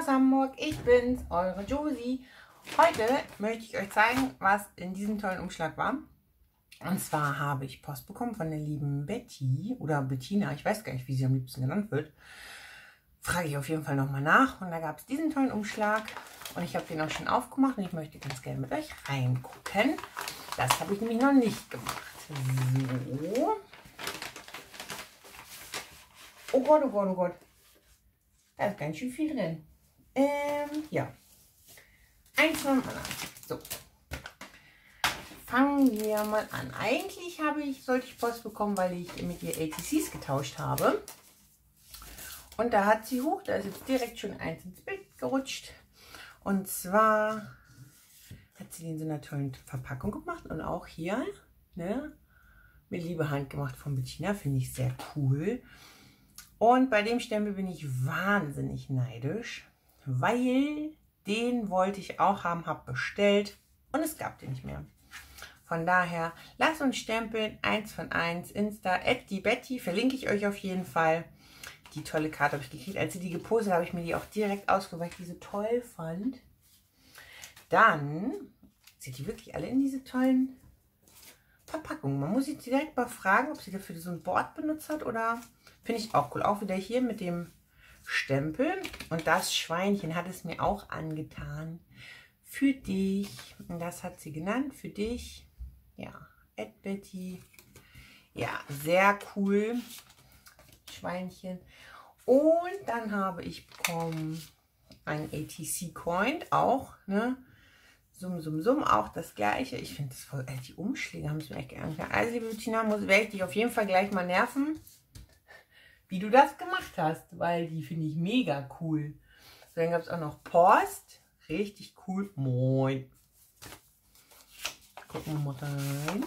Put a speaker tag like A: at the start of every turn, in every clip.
A: aus Hamburg. Ich bin's, eure Josie. Heute möchte ich euch zeigen, was in diesem tollen Umschlag war. Und zwar habe ich Post bekommen von der lieben Betty oder Bettina. Ich weiß gar nicht, wie sie am liebsten genannt wird. Frage ich auf jeden Fall nochmal nach. Und da gab es diesen tollen Umschlag. Und ich habe den auch schon aufgemacht. Und ich möchte ganz gerne mit euch reingucken. Das habe ich nämlich noch nicht gemacht. So. Oh Gott, oh Gott, oh Gott. Da ist ganz schön viel drin. Ähm, ja. Eins nach dem anderen. So. Fangen wir mal an. Eigentlich habe ich, sollte ich Post bekommen, weil ich mit ihr ATCs getauscht habe. Und da hat sie hoch, da ist jetzt direkt schon eins ins Bild gerutscht. Und zwar hat sie den in so einer tollen Verpackung gemacht. Und auch hier, ne, mit Liebe Hand gemacht von Bettina, finde ich sehr cool. Und bei dem Stempel bin ich wahnsinnig neidisch, weil den wollte ich auch haben, habe bestellt und es gab den nicht mehr. Von daher, lasst uns stempeln, eins von eins, Insta, die Betty, verlinke ich euch auf jeden Fall. Die tolle Karte habe ich gekriegt. Als sie die gepostet habe ich mir die auch direkt ausgesucht, weil ich diese toll fand. Dann sind die wirklich alle in diese tollen Verpackungen. Man muss sich direkt mal fragen, ob sie dafür so ein Board benutzt hat oder Finde ich auch cool. Auch wieder hier mit dem Stempel. Und das Schweinchen hat es mir auch angetan. Für dich. Und das hat sie genannt. Für dich. Ja, Ed Betty. Ja, sehr cool. Schweinchen. Und dann habe ich bekommen ein ATC-Coin. Auch, ne? Summ, summ, summ, auch das gleiche. Ich finde das voll, äh, die Umschläge haben es mir echt geärgert. Also, liebe Bettina, muss, werde ich dich auf jeden Fall gleich mal nerven wie du das gemacht hast, weil die finde ich mega cool. Dann gab es auch noch Post. Richtig cool. Moin. Gucken wir mal rein.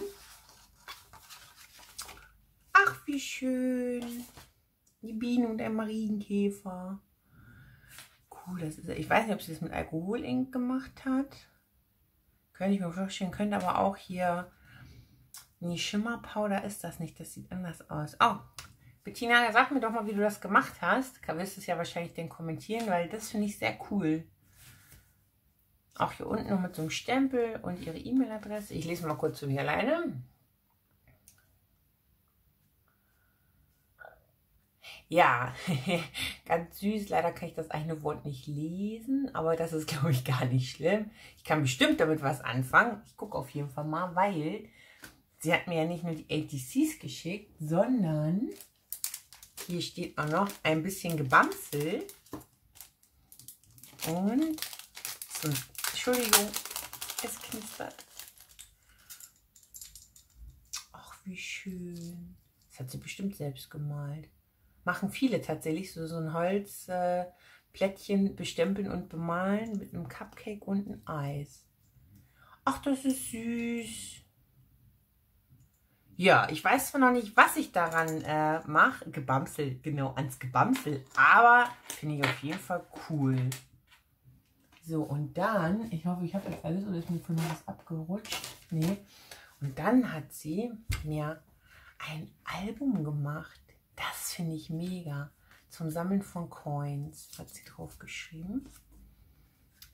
A: Ach, wie schön. Die Biene und der Marienkäfer. Cool, das ist. Ich weiß nicht, ob sie das mit Alkoholink gemacht hat. Könnte ich mir vorstellen. Könnte aber auch hier. Nee, Schimmerpowder ist das nicht. Das sieht anders aus. Oh, Bettina, sag mir doch mal, wie du das gemacht hast. Du wirst es ja wahrscheinlich dann kommentieren, weil das finde ich sehr cool. Auch hier unten noch mit so einem Stempel und ihre E-Mail-Adresse. Ich lese mal kurz zu mir alleine. Ja, ganz süß. Leider kann ich das eine Wort nicht lesen, aber das ist, glaube ich, gar nicht schlimm. Ich kann bestimmt damit was anfangen. Ich gucke auf jeden Fall mal, weil sie hat mir ja nicht nur die ATCs geschickt, sondern hier steht auch noch ein bisschen Gebamsel. Und, Entschuldigung, es knistert. Ach, wie schön. Das hat sie bestimmt selbst gemalt. Machen viele tatsächlich so, so ein Holzplättchen äh, bestempeln und bemalen mit einem Cupcake und einem Eis. Ach, das ist süß. Ja, ich weiß zwar noch nicht, was ich daran äh, mache. Gebamsel, genau, ans Gebamsel. Aber finde ich auf jeden Fall cool. So, und dann, ich hoffe, ich habe jetzt alles oder ist mir von was abgerutscht? Nee. Und dann hat sie mir ein Album gemacht. Das finde ich mega. Zum Sammeln von Coins hat sie drauf geschrieben.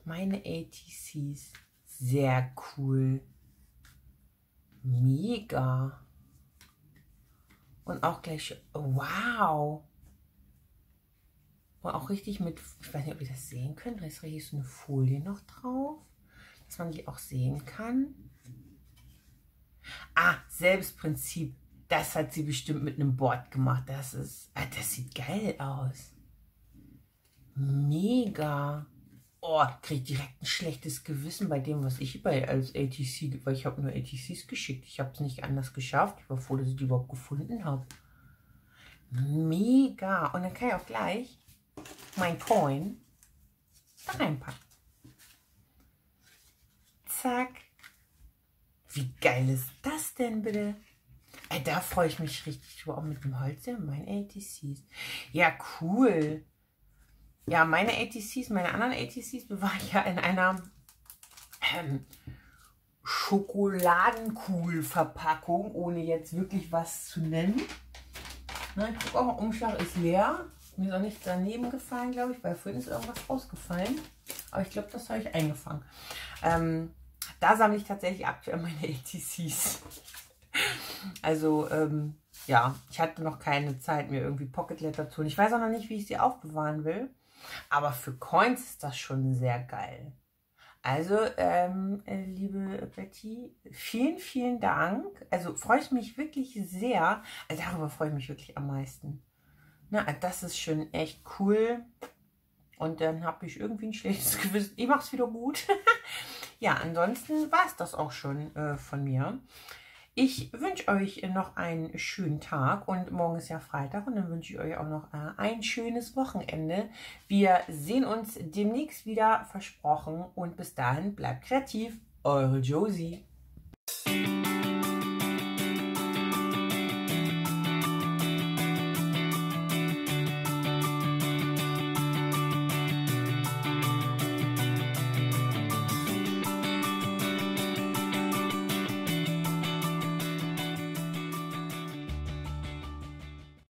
A: Meine ATCs. Sehr cool. Mega. Und auch gleich, wow. Und auch richtig mit, ich weiß nicht, ob ihr das sehen könnt, da ist richtig so eine Folie noch drauf, dass man die auch sehen kann. Ah, Selbstprinzip. Das hat sie bestimmt mit einem Board gemacht. Das ist, ah, das sieht geil aus. Mega oh, kriege direkt ein schlechtes Gewissen bei dem, was ich bei als ATC, weil ich habe nur ATCs geschickt. Ich habe es nicht anders geschafft. Ich war froh, dass ich die überhaupt gefunden habe. Mega. Und dann kann ich auch gleich mein Coin da reinpacken. Zack. Wie geil ist das denn bitte? Ey, da freue ich mich richtig drüber, auch mit dem Holz ja, mein ATCs. Ja, cool. Ja, meine ATCs, meine anderen ATCs bewahre ich ja in einer ähm, Schokoladenkugelverpackung, ohne jetzt wirklich was zu nennen. Ne, guck auch, Umschlag ist leer. Mir ist auch nicht daneben gefallen, glaube ich, weil vorhin ist irgendwas rausgefallen. Aber ich glaube, das habe ich eingefangen. Ähm, da sammle ich tatsächlich aktuell meine ATCs. Also, ähm, ja, ich hatte noch keine Zeit, mir irgendwie Pocket Letter zu holen. Ich weiß auch noch nicht, wie ich sie aufbewahren will. Aber für Coins ist das schon sehr geil. Also, ähm, äh, liebe Betty, vielen, vielen Dank. Also freue ich mich wirklich sehr. Also darüber freue ich mich wirklich am meisten. Na, das ist schon echt cool. Und dann habe ich irgendwie ein schlechtes Gewissen. Ich mache es wieder gut. ja, ansonsten war es das auch schon äh, von mir. Ich wünsche euch noch einen schönen Tag und morgen ist ja Freitag und dann wünsche ich euch auch noch äh, ein schönes Wochenende. Wir sehen uns demnächst wieder, versprochen. Und bis dahin bleibt kreativ. Eure Josie.